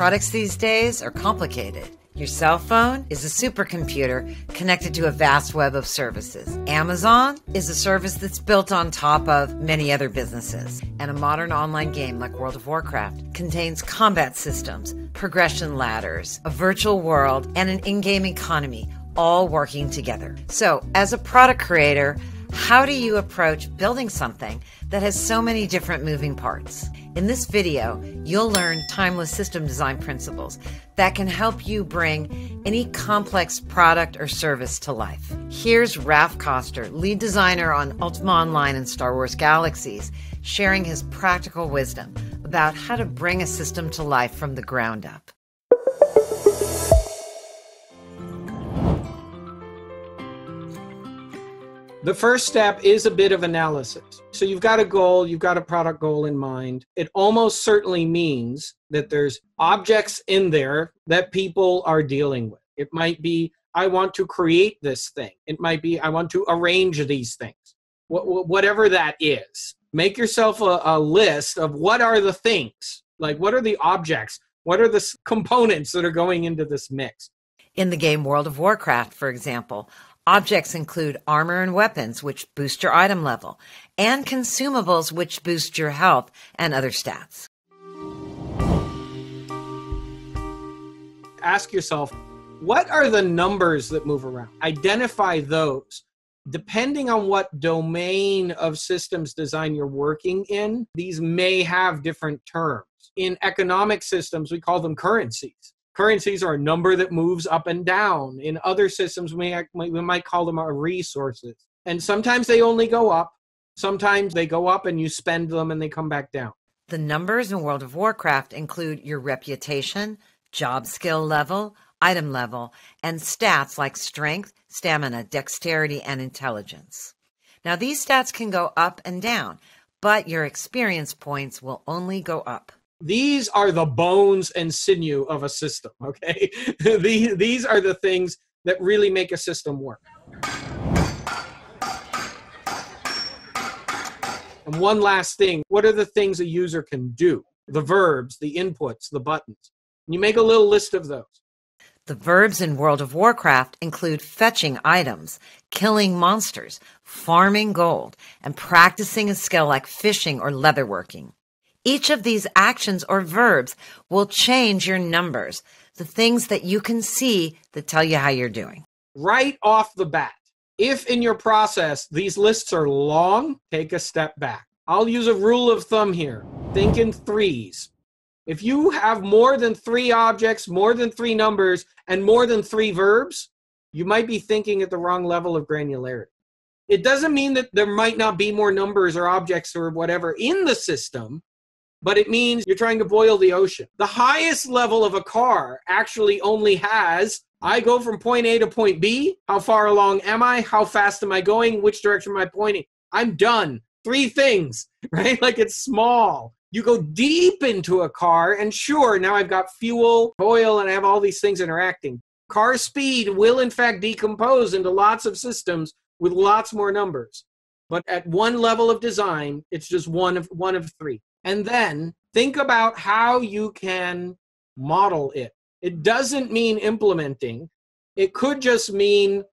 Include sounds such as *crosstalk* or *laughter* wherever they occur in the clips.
Products these days are complicated. Your cell phone is a supercomputer connected to a vast web of services. Amazon is a service that's built on top of many other businesses. And a modern online game like World of Warcraft contains combat systems, progression ladders, a virtual world, and an in game economy all working together. So, as a product creator, how do you approach building something that has so many different moving parts? In this video, you'll learn timeless system design principles that can help you bring any complex product or service to life. Here's Raph Koster, lead designer on Ultima Online and Star Wars Galaxies, sharing his practical wisdom about how to bring a system to life from the ground up. The first step is a bit of analysis. So you've got a goal, you've got a product goal in mind. It almost certainly means that there's objects in there that people are dealing with. It might be, I want to create this thing. It might be, I want to arrange these things. Wh- whatever that is. Make yourself a, a list of what are the things, like what are the objects, what are the components that are going into this mix. In the game World of Warcraft, for example, Objects include armor and weapons, which boost your item level, and consumables, which boost your health and other stats. Ask yourself, what are the numbers that move around? Identify those. Depending on what domain of systems design you're working in, these may have different terms. In economic systems, we call them currencies currencies are a number that moves up and down. In other systems, we, we might call them our resources. And sometimes they only go up. Sometimes they go up and you spend them and they come back down. The numbers in World of Warcraft include your reputation, job skill level, item level, and stats like strength, stamina, dexterity, and intelligence. Now, these stats can go up and down, but your experience points will only go up these are the bones and sinew of a system okay? *laughs* These, these are the things that really make a system work. And one last thing what are the things a user can do? The verbs the inputs the buttons. You make a little list of those? The verbs in World of Warcraft include fetching items, killing monsters, farming gold, and practicing a skill like fishing or leatherworking. Each of these actions or verbs will change your numbers, the things that you can see that tell you how you're doing. Right off the bat, if in your process these lists are long, take a step back. I'll use a rule of thumb here. Think in threes. If you have more than three objects, more than three numbers, and more than three verbs, you might be thinking at the wrong level of granularity. It doesn't mean that there might not be more numbers or objects or whatever in the system but it means you're trying to boil the ocean. The highest level of a car actually only has I go from point A to point B. How far along am I? How fast am I going? Which direction am I pointing? I'm done. Three things, *laughs* right? Like it's small. You go deep into a car, and sure, now I've got fuel, oil, and I have all these things interacting. Car speed will, in fact, decompose into lots of systems with lots more numbers. But at one level of design, it's just one of one of three and then think about how you can model it. It doesn't mean implementing, it could just mean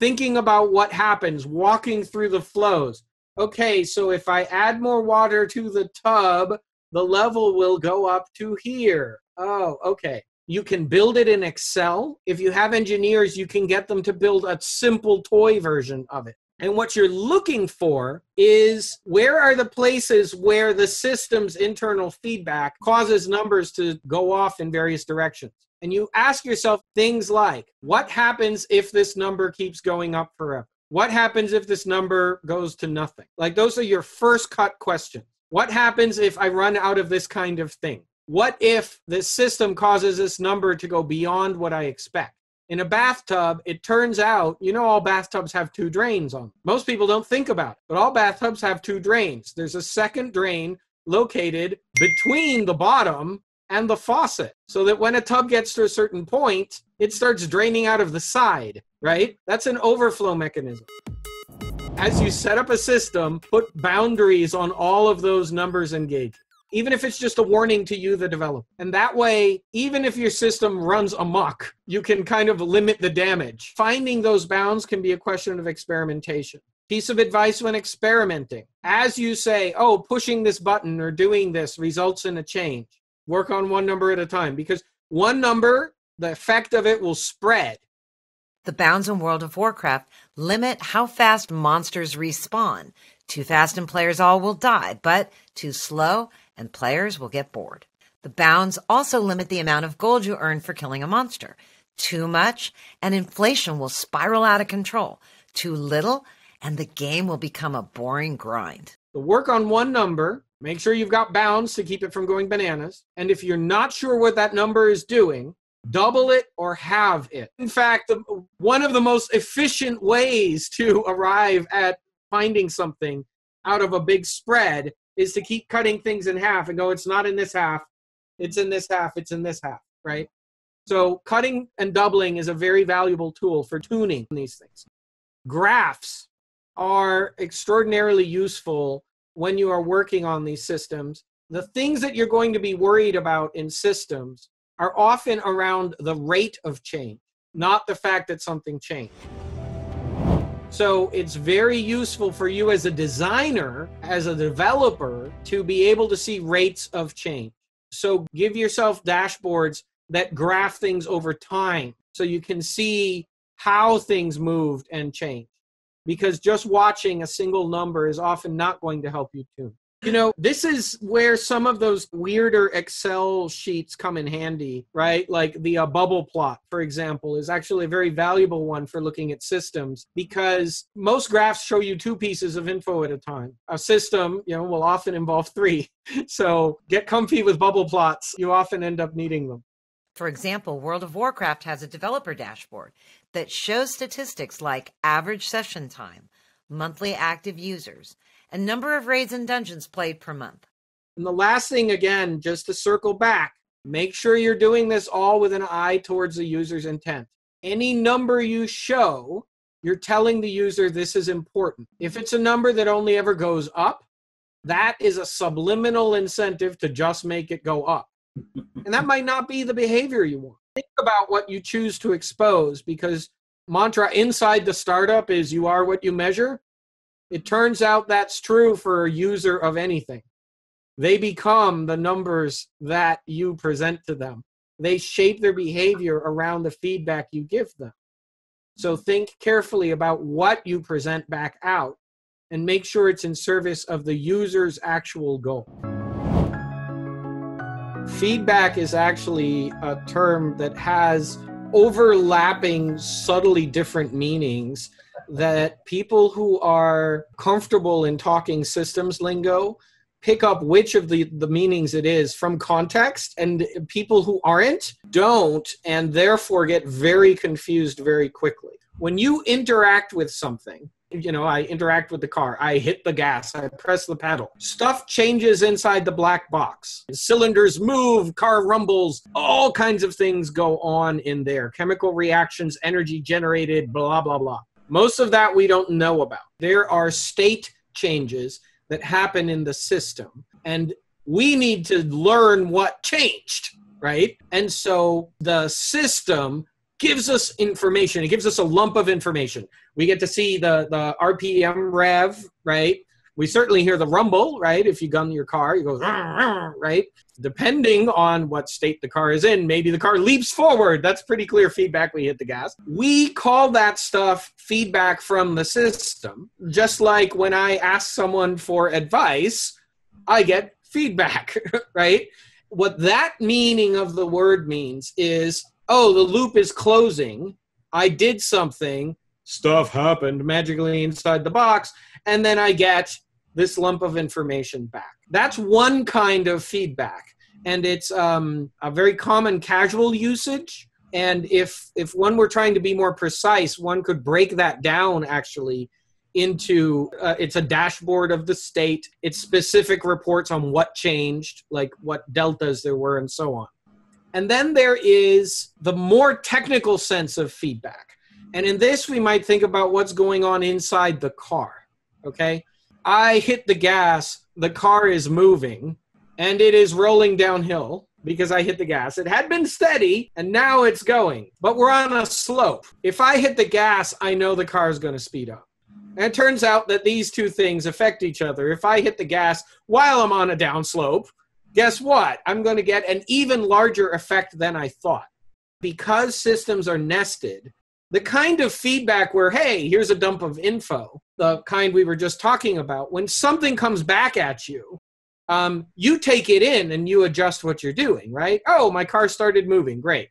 thinking about what happens, walking through the flows. Okay, so if I add more water to the tub, the level will go up to here. Oh, okay. You can build it in Excel. If you have engineers, you can get them to build a simple toy version of it. And what you're looking for is where are the places where the system's internal feedback causes numbers to go off in various directions. And you ask yourself things like what happens if this number keeps going up forever? What happens if this number goes to nothing? Like those are your first cut questions. What happens if I run out of this kind of thing? What if the system causes this number to go beyond what I expect? In a bathtub, it turns out, you know, all bathtubs have two drains on them. Most people don't think about it, but all bathtubs have two drains. There's a second drain located between the bottom and the faucet so that when a tub gets to a certain point, it starts draining out of the side, right? That's an overflow mechanism. As you set up a system, put boundaries on all of those numbers and gauges. Even if it's just a warning to you, the developer. And that way, even if your system runs amok, you can kind of limit the damage. Finding those bounds can be a question of experimentation. Piece of advice when experimenting. As you say, oh, pushing this button or doing this results in a change, work on one number at a time because one number, the effect of it will spread. The bounds in World of Warcraft limit how fast monsters respawn. Too fast and players all will die, but too slow and players will get bored. The bounds also limit the amount of gold you earn for killing a monster. Too much and inflation will spiral out of control. Too little and the game will become a boring grind. Work on one number, make sure you've got bounds to keep it from going bananas. And if you're not sure what that number is doing, double it or halve it. In fact, one of the most efficient ways to *laughs* arrive at finding something out of a big spread is to keep cutting things in half and go, it's not in this half, it's in this half, it's in this half, right? So cutting and doubling is a very valuable tool for tuning these things. Graphs are extraordinarily useful when you are working on these systems. The things that you're going to be worried about in systems are often around the rate of change, not the fact that something changed. So it's very useful for you as a designer, as a developer, to be able to see rates of change. So give yourself dashboards that graph things over time so you can see how things moved and changed because just watching a single number is often not going to help you tune. You know, this is where some of those weirder Excel sheets come in handy, right? Like the uh, bubble plot, for example, is actually a very valuable one for looking at systems because most graphs show you two pieces of info at a time. A system, you know, will often involve three. *laughs* So get comfy with bubble plots. You often end up needing them. For example, World of Warcraft has a developer dashboard that shows statistics like average session time, monthly active users, and number of raids and dungeons played per month. And the last thing, again, just to circle back, make sure you're doing this all with an eye towards the user's intent. Any number you show, you're telling the user this is important. If it's a number that only ever goes up, that is a subliminal incentive to just make it go up. *laughs* and that might not be the behavior you want think about what you choose to expose because mantra inside the startup is you are what you measure. It turns out that's true for a user of anything. They become the numbers that you present to them. They shape their behavior around the feedback you give them. So think carefully about what you present back out and make sure it's in service of the user's actual goal. Feedback is actually a term that has overlapping, subtly different meanings that people who are comfortable in talking systems lingo pick up which of the, the meanings it is from context, and people who aren't don't, and therefore get very confused very quickly. When you interact with something, you know, I interact with the car, I hit the gas, I press the pedal. Stuff changes inside the black box. Cylinders move, car rumbles, all kinds of things go on in there. Chemical reactions, energy generated, blah, blah, blah. Most of that we don't know about. There are state changes that happen in the system, and we need to learn what changed, right? And so the system gives us information. It gives us a lump of information. We get to see the the RPM rev, right? We certainly hear the rumble, right? If you gun your car, you go ah, ah, right. Depending on what state the car is in, maybe the car leaps forward. That's pretty clear feedback. We hit the gas. We call that stuff feedback from the system. Just like when I ask someone for advice, I get feedback, *laughs* right? What that meaning of the word means is oh, the loop is closing. I did something. Stuff happened magically inside the box. And then I get this lump of information back. That's one kind of feedback. And it's um, a very common casual usage. And if if one were trying to be more precise, one could break that down actually into uh, it's a dashboard of the state. It's specific reports on what changed, like what deltas there were, and so on. And then there is the more technical sense of feedback. And in this, we might think about what's going on inside the car. Okay. I hit the gas, the car is moving, and it is rolling downhill because I hit the gas. It had been steady and now it's going, but we're on a slope. If I hit the gas, I know the car is going to speed up. And it turns out that these two things affect each other. If I hit the gas while I'm on a downslope, guess what? I'm going to get an even larger effect than I thought. Because systems are nested, the kind of feedback where, hey, here's a dump of info, the kind we were just talking about, when something comes back at you, um, you take it in and you adjust what you're doing, right? Oh, my car started moving. Great.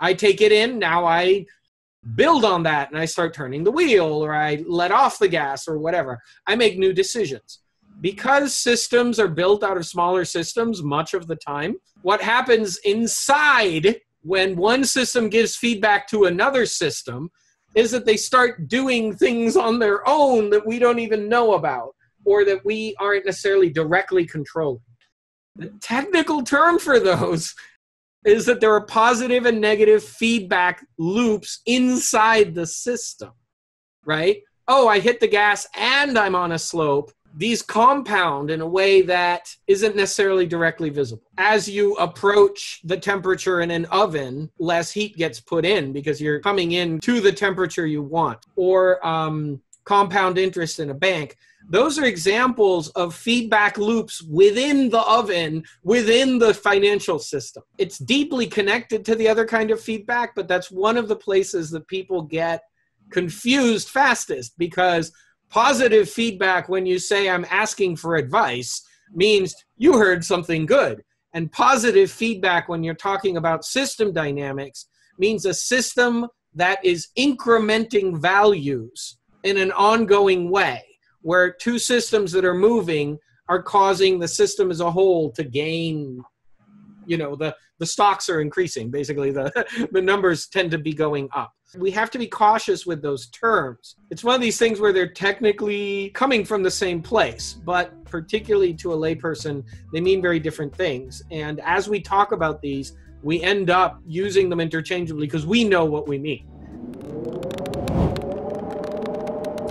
I take it in. Now I build on that and I start turning the wheel or I let off the gas or whatever. I make new decisions. Because systems are built out of smaller systems much of the time, what happens inside when one system gives feedback to another system is that they start doing things on their own that we don't even know about or that we aren't necessarily directly controlling. The technical term for those *laughs* is that there are positive and negative feedback loops inside the system, right? Oh, I hit the gas and I'm on a slope. These compound in a way that isn't necessarily directly visible. As you approach the temperature in an oven, less heat gets put in because you're coming in to the temperature you want. Or um, compound interest in a bank those are examples of feedback loops within the oven, within the financial system. It's deeply connected to the other kind of feedback, but that's one of the places that people get confused fastest because positive feedback, when you say, I'm asking for advice, means you heard something good. And positive feedback, when you're talking about system dynamics, means a system that is incrementing values in an ongoing way where two systems that are moving are causing the system as a whole to gain you know the the stocks are increasing. Basically the *laughs* the numbers tend to be going up. We have to be cautious with those terms. It's one of these things where they're technically coming from the same place but particularly to a layperson they mean very different things. And as we talk about these we end up using them interchangeably because we know what we mean.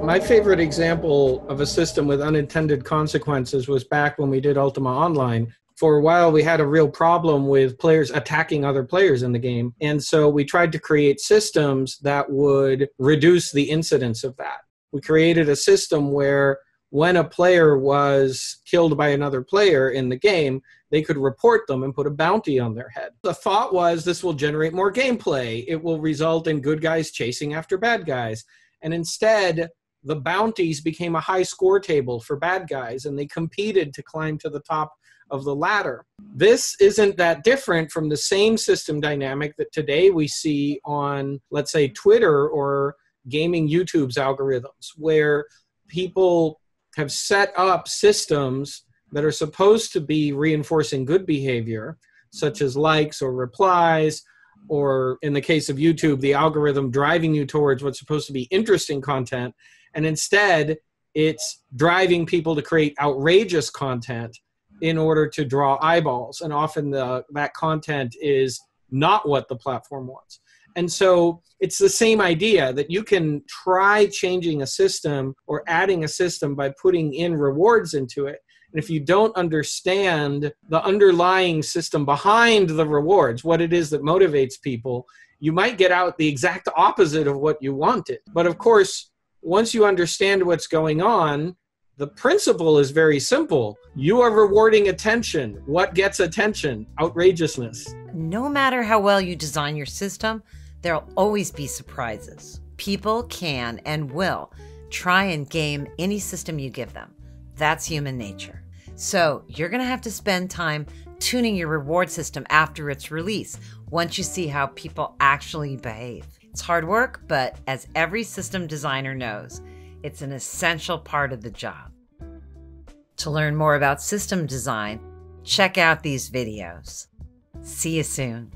My favorite example of a system with unintended consequences was back when we did Ultima Online. For a while, we had a real problem with players attacking other players in the game. And so we tried to create systems that would reduce the incidence of that. We created a system where when a player was killed by another player in the game, they could report them and put a bounty on their head. The thought was this will generate more gameplay. It will result in good guys chasing after bad guys. And instead, the bounties became a high score table for bad guys and they competed to climb to the top of the latter. This isn't that different from the same system dynamic that today we see on, let's say, Twitter or gaming YouTube's algorithms, where people have set up systems that are supposed to be reinforcing good behavior, such as likes or replies, or in the case of YouTube, the algorithm driving you towards what's supposed to be interesting content and instead it's driving people to create outrageous content in order to draw eyeballs. And often the, that content is not what the platform wants. And so it's the same idea that you can try changing a system or adding a system by putting in rewards into it. And if you don't understand the underlying system behind the rewards what it is that motivates people you might get out the exact opposite of what you wanted. But of course once you understand what's going on, the principle is very simple. You are rewarding attention. What gets attention? Outrageousness. No matter how well you design your system, there'll always be surprises. People can and will try and game any system you give them. That's human nature. So you're going to have to spend time tuning your reward system after its release once you see how people actually behave. It's hard work, but as every system designer knows, it's an essential part of the job. To learn more about system design, check out these videos. See you soon.